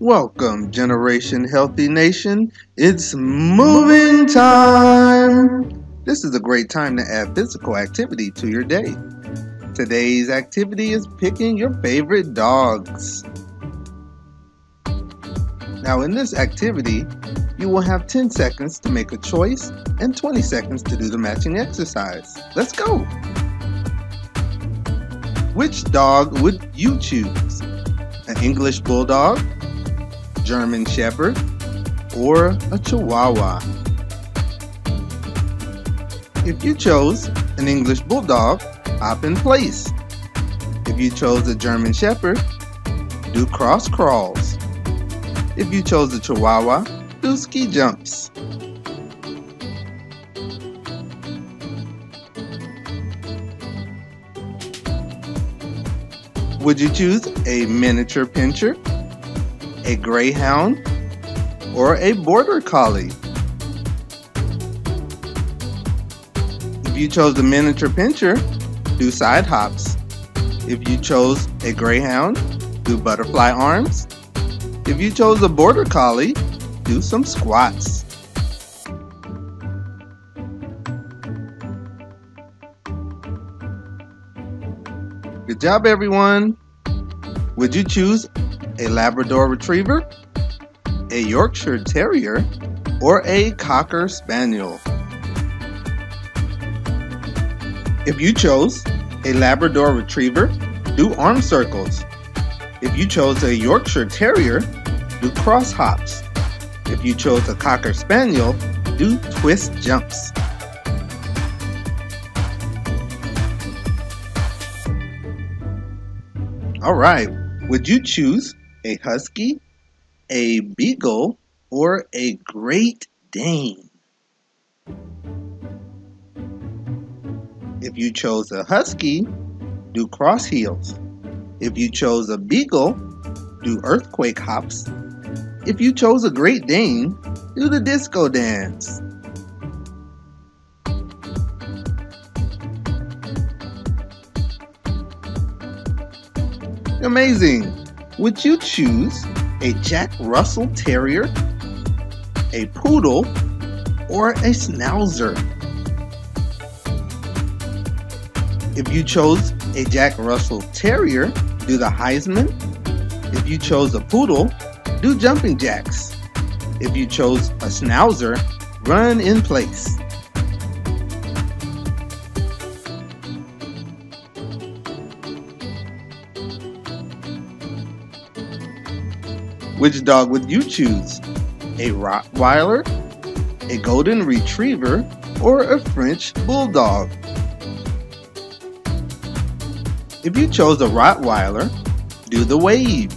Welcome, Generation Healthy Nation. It's moving time. This is a great time to add physical activity to your day. Today's activity is picking your favorite dogs. Now, in this activity, you will have 10 seconds to make a choice and 20 seconds to do the matching exercise. Let's go! Which dog would you choose? An English Bulldog, German Shepherd, or a Chihuahua? If you chose an English Bulldog, hop in place. If you chose a German Shepherd, do cross crawls. If you chose a Chihuahua, do ski jumps. Would you choose a miniature pinscher, a greyhound, or a border collie? If you chose the miniature pinscher, do side hops. If you chose a greyhound, do butterfly arms. If you chose a border collie, do some squats. Good job, everyone. Would you choose a Labrador Retriever, a Yorkshire Terrier, or a Cocker Spaniel? If you chose a Labrador Retriever, do arm circles. If you chose a Yorkshire Terrier, do cross hops. If you chose a Cocker Spaniel, do twist jumps. All right, would you choose a Husky, a Beagle, or a Great Dane? If you chose a Husky, do cross heels. If you chose a Beagle, do earthquake hops. If you chose a Great Dane, do the disco dance. Amazing! Would you choose a Jack Russell Terrier, a Poodle, or a Schnauzer? If you chose a Jack Russell Terrier, do the Heisman. If you chose a Poodle, do jumping jacks. If you chose a Schnauzer, run in place. Which dog would you choose? A Rottweiler, a Golden Retriever, or a French Bulldog? If you chose a Rottweiler, do the wave.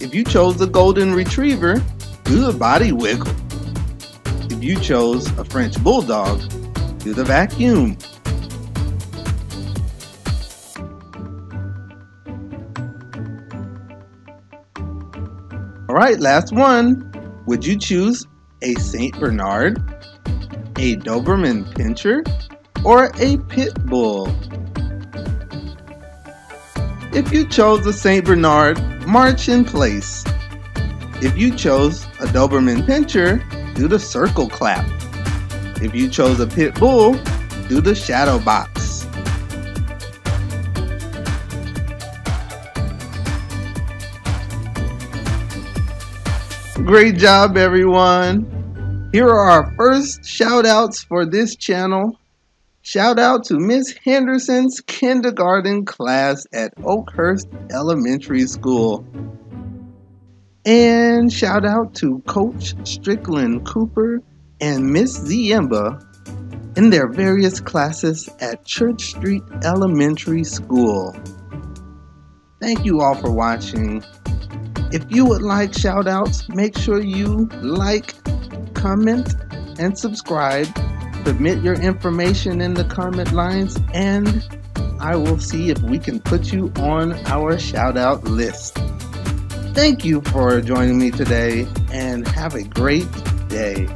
If you chose a Golden Retriever, do the body wiggle. If you chose a French Bulldog, do the vacuum. Right, last one. Would you choose a St. Bernard, a Doberman Pinscher, or a Pit Bull? If you chose a St. Bernard, march in place. If you chose a Doberman Pinscher, do the circle clap. If you chose a Pit Bull, do the shadow box. Great job, everyone. Here are our first shout outs for this channel. Shout out to Miss Henderson's kindergarten class at Oakhurst Elementary School. And shout out to Coach Strickland Cooper and Miss Ziemba in their various classes at Church Street Elementary School. Thank you all for watching. If you would like shout outs, make sure you like, comment, and subscribe. Submit your information in the comment lines, and I will see if we can put you on our shout out list. Thank you for joining me today, and have a great day.